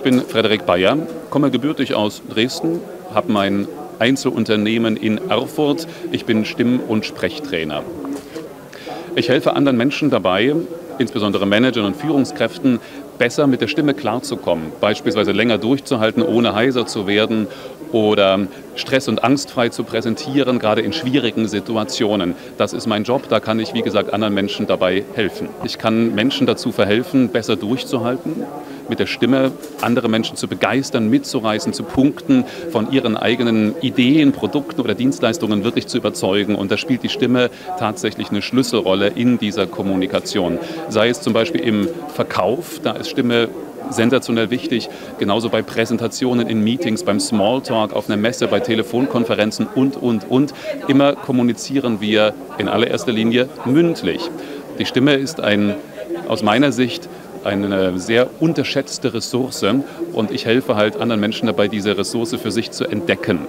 Ich bin Frederik Bayer, komme gebürtig aus Dresden, habe mein Einzelunternehmen in Erfurt. Ich bin Stimm- und Sprechtrainer. Ich helfe anderen Menschen dabei, insbesondere Managern und Führungskräften, besser mit der Stimme klarzukommen, beispielsweise länger durchzuhalten, ohne heiser zu werden oder stress- und angstfrei zu präsentieren, gerade in schwierigen Situationen. Das ist mein Job, da kann ich, wie gesagt, anderen Menschen dabei helfen. Ich kann Menschen dazu verhelfen, besser durchzuhalten, mit der Stimme andere Menschen zu begeistern, mitzureißen, zu punkten, von ihren eigenen Ideen, Produkten oder Dienstleistungen wirklich zu überzeugen. Und da spielt die Stimme tatsächlich eine Schlüsselrolle in dieser Kommunikation. Sei es zum Beispiel im Verkauf, da ist Stimme sensationell wichtig. Genauso bei Präsentationen in Meetings, beim Smalltalk, auf einer Messe, bei Telefonkonferenzen und, und, und. Immer kommunizieren wir in allererster Linie mündlich. Die Stimme ist ein, aus meiner Sicht, eine sehr unterschätzte Ressource und ich helfe halt anderen Menschen dabei, diese Ressource für sich zu entdecken.